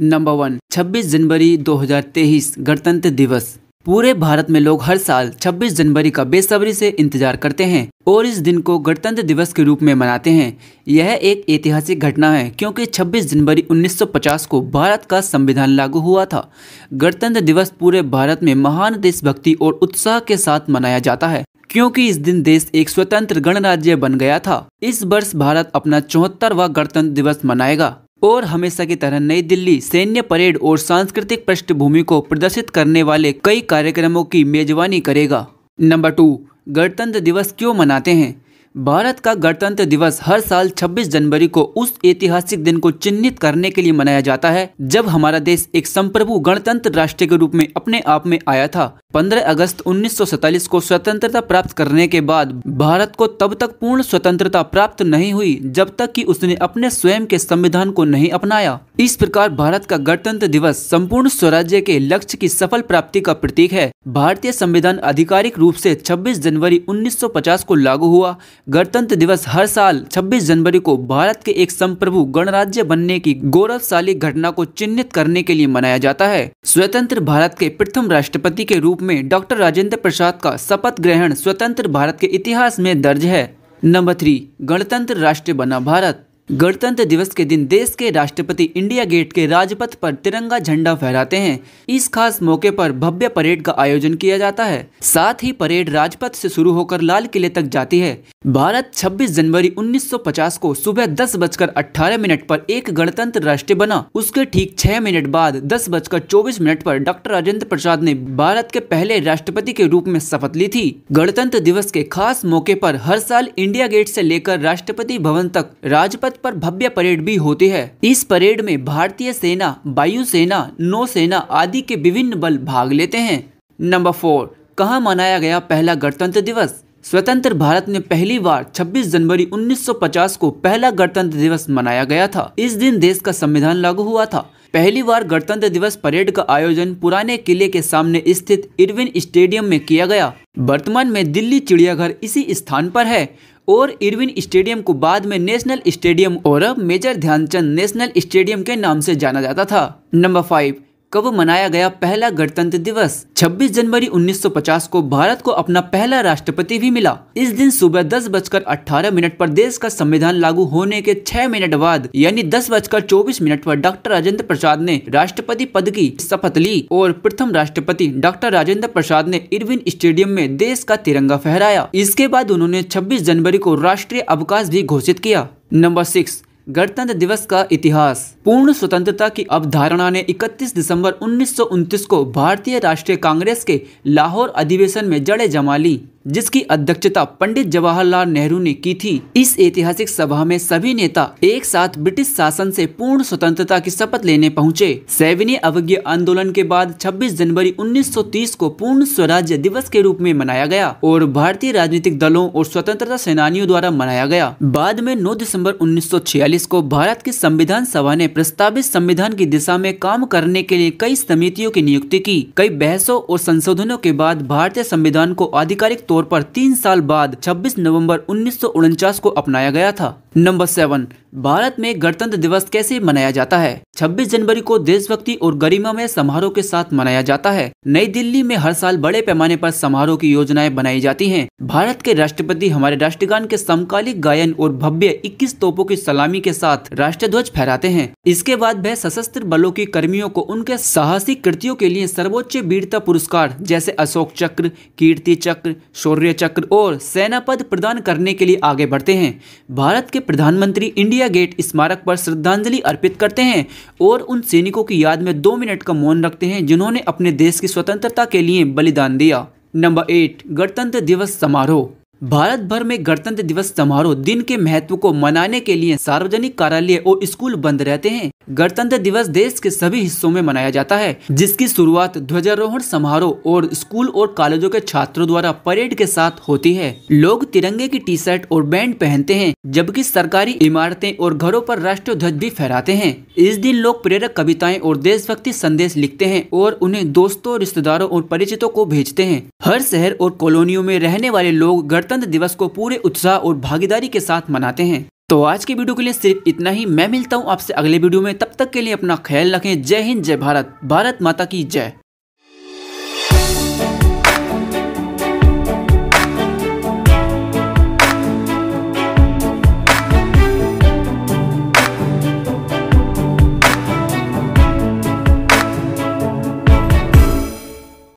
Number one 26 जनवरी 2023 गणतंत्र दिवस। पूरे भारत में लोग हर साल 26 जनवरी का बेसब्री से इंतज़ार करते हैं और इस दिन को गणतंत्र दिवस के रूप में मनाते हैं। यह एक ऐतिहासिक घटना है क्योंकि 26 जनवरी 1950 को भारत का संविधान लागू हुआ था। गणतंत्र दिवस पूरे भारत में महान देशभक्ति और उत्साह के साथ मनाया जाता है, क्योंकि इस दिन देश एक स्वतंत्र गणराज्य बन गया था। इस वर्ष भारत अपना चौहत्तरवा गणतंत्र दिवस मनाएगा। और हमेशा की तरह नई दिल्ली सैन्य परेड और सांस्कृतिक पृष्ठभूमि को प्रदर्शित करने वाले कई कार्यक्रमों की मेजबानी करेगा। नंबर टू, गणतंत्र दिवस क्यों मनाते हैं? भारत का गणतंत्र दिवस हर साल 26 जनवरी को उस ऐतिहासिक दिन को चिन्हित करने के लिए मनाया जाता है, जब हमारा देश एक संप्रभु गणतंत्र राष्ट्र के रूप में अपने आप में आया था। 15 अगस्त 1947 को स्वतंत्रता प्राप्त करने के बाद भारत को तब तक पूर्ण स्वतंत्रता प्राप्त नहीं हुई, जब तक कि उसने अपने स्वयं के संविधान को नहीं अपनाया। इस प्रकार भारत का गणतंत्र दिवस संपूर्ण स्वराज्य के लक्ष्य की सफल प्राप्ति का प्रतीक है। भारतीय संविधान आधिकारिक रूप से 26 जनवरी 1950 को लागू हुआ गणतंत्र दिवस हर साल 26 जनवरी को भारत के एक संप्रभु गणराज्य बनने की गौरवशाली घटना को चिन्हित करने के लिए मनाया जाता है। स्वतंत्र भारत के प्रथम राष्ट्रपति के रूप में डॉक्टर राजेंद्र प्रसाद का शपथ ग्रहण स्वतंत्र भारत के इतिहास में दर्ज है। नंबर थ्री, गणतंत्र राष्ट्र बना भारत। गणतंत्र दिवस के दिन देश के राष्ट्रपति इंडिया गेट के राजपथ पर तिरंगा झंडा फहराते हैं। इस खास मौके पर भव्य परेड का आयोजन किया जाता है। साथ ही परेड राजपथ से शुरू होकर लाल किले तक जाती है। भारत 26 जनवरी 1950 को सुबह दस बजकर अठारह मिनट पर एक गणतंत्र राष्ट्र बना। उसके ठीक छह मिनट बाद दस बजकर चौबीस मिनट पर डॉक्टर राजेंद्र प्रसाद ने भारत के पहले राष्ट्रपति के रूप में शपथ ली थी। गणतंत्र दिवस के खास मौके पर हर साल इंडिया गेट से लेकर राष्ट्रपति भवन तक राजपथ पर भव्य परेड भी होती है। इस परेड में भारतीय सेना वायुसेना नौसेना आदि के विभिन्न बल भाग लेते हैं। नंबर फोर, कहाँ मनाया गया पहला गणतंत्र दिवस? स्वतंत्र भारत में पहली बार 26 जनवरी 1950 को पहला गणतंत्र दिवस मनाया गया था। इस दिन देश का संविधान लागू हुआ था। पहली बार गणतंत्र दिवस परेड का आयोजन पुराने किले के सामने स्थित इरविन स्टेडियम में किया गया। वर्तमान में दिल्ली चिड़ियाघर इसी स्थान पर है। और इरविन स्टेडियम को बाद में नेशनल स्टेडियम और मेजर ध्यानचंद नेशनल स्टेडियम के नाम से जाना जाता था। नंबर फाइव कब मनाया गया पहला गणतंत्र दिवस? 26 जनवरी 1950 को भारत को अपना पहला राष्ट्रपति भी मिला। इस दिन सुबह दस बजकर अठारह मिनट पर देश का संविधान लागू होने के छह मिनट बाद, यानी दस बजकर चौबीस मिनट पर डॉक्टर राजेंद्र प्रसाद ने राष्ट्रपति पद की शपथ ली और प्रथम राष्ट्रपति डॉक्टर राजेंद्र प्रसाद ने इरविन स्टेडियम में देश का तिरंगा फहराया। इसके बाद उन्होंने छब्बीस जनवरी को राष्ट्रीय अवकाश भी घोषित किया। नंबर सिक्स गणतंत्र दिवस का इतिहास। पूर्ण स्वतंत्रता की अवधारणा ने 31 दिसंबर उन्नीस सौ उनतीस को भारतीय राष्ट्रीय कांग्रेस के लाहौर अधिवेशन में जड़े जमा ली। जिसकी अध्यक्षता पंडित जवाहरलाल नेहरू ने की थी। इस ऐतिहासिक सभा में सभी नेता एक साथ ब्रिटिश शासन से पूर्ण स्वतंत्रता की शपथ लेने पहुँचे। सैवनी अवज्ञ आंदोलन के बाद 26 जनवरी 1930 को पूर्ण स्वराज्य दिवस के रूप में मनाया गया और भारतीय राजनीतिक दलों और स्वतंत्रता सेनानियों द्वारा मनाया गया। बाद में 9 दिसंबर 1946 को भारत की संविधान सभा ने प्रस्तावित संविधान की दिशा में काम करने के लिए कई समितियों की नियुक्ति की। कई बहसों और संशोधनों के बाद भारतीय संविधान को आधिकारिक तौर पर तीन साल बाद 26 नवंबर उन्नीस सौ उनचास को अपनाया गया था। नंबर सेवन भारत में गणतंत्र दिवस कैसे मनाया जाता है? 26 जनवरी को देशभक्ति और गरिमा में समारोह के साथ मनाया जाता है। नई दिल्ली में हर साल बड़े पैमाने पर समारोह की योजनाएँ बनाई जाती हैं। भारत के राष्ट्रपति हमारे राष्ट्रगान के समकालिक गायन और भव्य 21 तोपों की सलामी के साथ राष्ट्र ध्वज फहराते हैं। इसके बाद वह सशस्त्र बलों के कर्मियों को उनके साहसिक कृतियों के लिए सर्वोच्च वीरता पुरस्कार, जैसे अशोक चक्र, कीर्ति चक्र, शौर्य चक्र और सेना पद प्रदान करने के लिए आगे बढ़ते हैं। भारत के प्रधानमंत्री इंडिया गेट स्मारक पर श्रद्धांजलि अर्पित करते हैं और उन सैनिकों की याद में दो मिनट का मौन रखते हैं जिन्होंने अपने देश की स्वतंत्रता के लिए बलिदान दिया। नंबर एट, गणतंत्र दिवस समारोह। भारत भर में गणतंत्र दिवस समारोह दिन के महत्व को मनाने के लिए सार्वजनिक कार्यालय और स्कूल बंद रहते हैं। गणतंत्र दिवस देश के सभी हिस्सों में मनाया जाता है, जिसकी शुरुआत ध्वजारोहण समारोह और स्कूल और कॉलेजों के छात्रों द्वारा परेड के साथ होती है। लोग तिरंगे की टी शर्ट और बैंड पहनते हैं, जबकि सरकारी इमारतें और घरों पर राष्ट्रीय ध्वज भी फहराते हैं। इस दिन लोग प्रेरक कविताएँ और देशभक्ति संदेश लिखते हैं और उन्हें दोस्तों, रिश्तेदारों और परिचितों को भेजते हैं। हर शहर और कॉलोनियों में रहने वाले लोग गणतंत्र दिवस को पूरे उत्साह और भागीदारी के साथ मनाते हैं। तो आज के वीडियो के लिए सिर्फ़ इतना ही। मैं मिलता हूँ आपसे अगले वीडियो में। तब तक के लिए अपना ख्याल रखें। जय हिंद, जय भारत। भारत माता की जय।